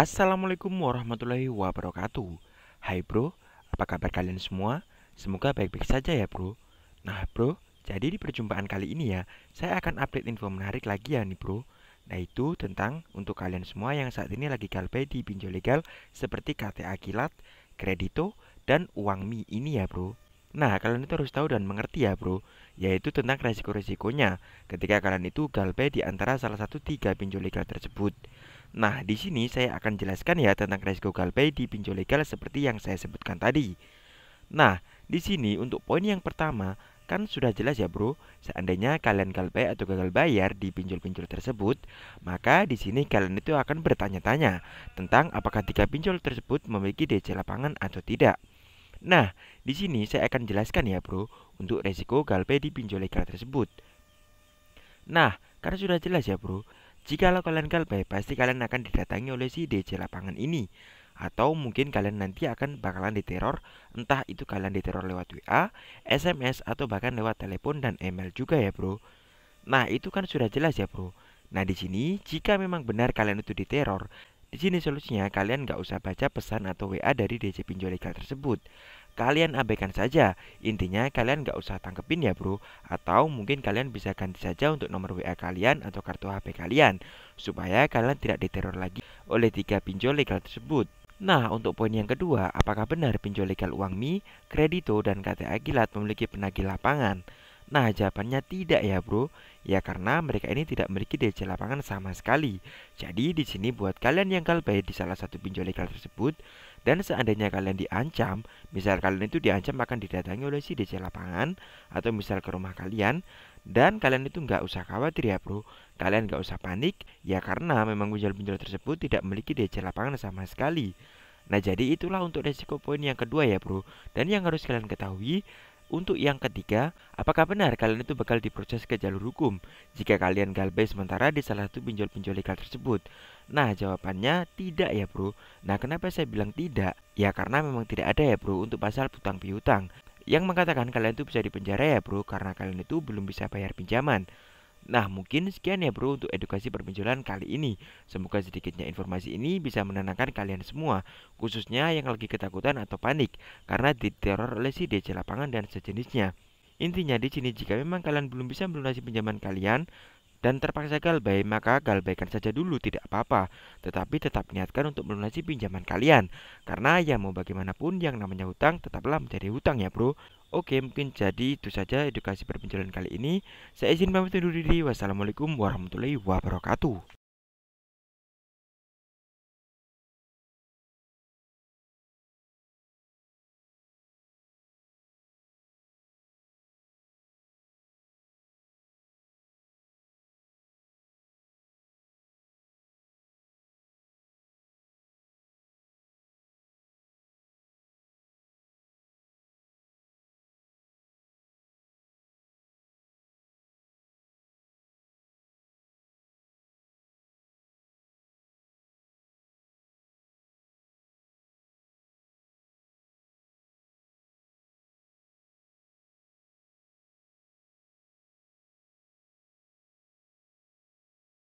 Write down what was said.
Assalamualaikum warahmatullahi wabarakatuh. Hai bro, apa kabar kalian semua? Semoga baik-baik saja ya bro. Nah bro, jadi di perjumpaan kali ini ya Saya akan update info menarik lagi ya nih bro. Nah itu tentang untuk kalian semua yang saat ini lagi galbay di pinjol legal Seperti KTA Kilat, Kredito, dan Uang Mi ini ya bro Nah kalian itu harus tahu dan mengerti ya bro Yaitu tentang resiko-resikonya Ketika kalian itu galbay di antara salah satu tiga pinjol legal tersebut Nah, di sini saya akan jelaskan ya tentang resiko galbay di pinjol legal seperti yang saya sebutkan tadi. Nah, di sini untuk poin yang pertama, kan sudah jelas ya bro, seandainya kalian galbay atau gagal bayar di pinjol-pinjol tersebut, maka di sini kalian itu akan bertanya-tanya tentang apakah tiga pinjol tersebut memiliki DC lapangan atau tidak. Nah, di sini saya akan jelaskan ya bro, untuk resiko galbay di pinjol legal tersebut. Nah, karena sudah jelas ya bro, jika kalian galbay, pasti kalian akan didatangi oleh si DC lapangan ini. Atau mungkin kalian nanti akan bakalan diteror, entah itu kalian diteror lewat WA, SMS, atau bahkan lewat telepon dan email juga ya bro. Nah itu kan sudah jelas ya bro. Nah di sini jika memang benar kalian itu diteror, di sini solusinya kalian nggak usah baca pesan atau WA dari DC pinjol legal tersebut kalian abaikan saja. Intinya kalian gak usah tangkepin ya bro. Atau mungkin kalian bisa ganti saja untuk nomor WA kalian atau kartu HP kalian. Supaya kalian tidak diteror lagi oleh tiga pinjol legal tersebut. Nah, untuk poin yang kedua, apakah benar pinjol legal uang Mi, kredito, dan KTA Gilat memiliki penagih lapangan? Nah, jawabannya tidak ya, Bro. Ya karena mereka ini tidak memiliki DC lapangan sama sekali. Jadi di sini buat kalian yang galbay di salah satu pinjol legal tersebut dan seandainya kalian diancam, misal kalian itu diancam akan didatangi oleh si DC lapangan atau misal ke rumah kalian dan kalian itu nggak usah khawatir ya bro Kalian nggak usah panik Ya karena memang pinjol-pinjol tersebut tidak memiliki DC lapangan sama sekali Nah jadi itulah untuk resiko poin yang kedua ya bro Dan yang harus kalian ketahui untuk yang ketiga, apakah benar kalian itu bakal diproses ke jalur hukum jika kalian galbay sementara di salah satu pinjol-pinjol legal tersebut? Nah, jawabannya tidak ya, Bro. Nah, kenapa saya bilang tidak? Ya karena memang tidak ada ya, Bro, untuk pasal hutang piutang yang mengatakan kalian itu bisa dipenjara ya, Bro, karena kalian itu belum bisa bayar pinjaman. Nah, mungkin sekian ya bro untuk edukasi perpinjolan kali ini. Semoga sedikitnya informasi ini bisa menenangkan kalian semua, khususnya yang lagi ketakutan atau panik karena diteror oleh si DC lapangan dan sejenisnya. Intinya di sini jika memang kalian belum bisa melunasi pinjaman kalian, dan terpaksa galbay, maka galbaikan saja dulu tidak apa-apa. Tetapi tetap niatkan untuk melunasi pinjaman kalian. Karena ya mau bagaimanapun yang namanya hutang tetaplah menjadi hutang ya bro. Oke, mungkin jadi itu saja edukasi perpinjaman kali ini. Saya izin pamit undur diri. Wassalamualaikum warahmatullahi wabarakatuh.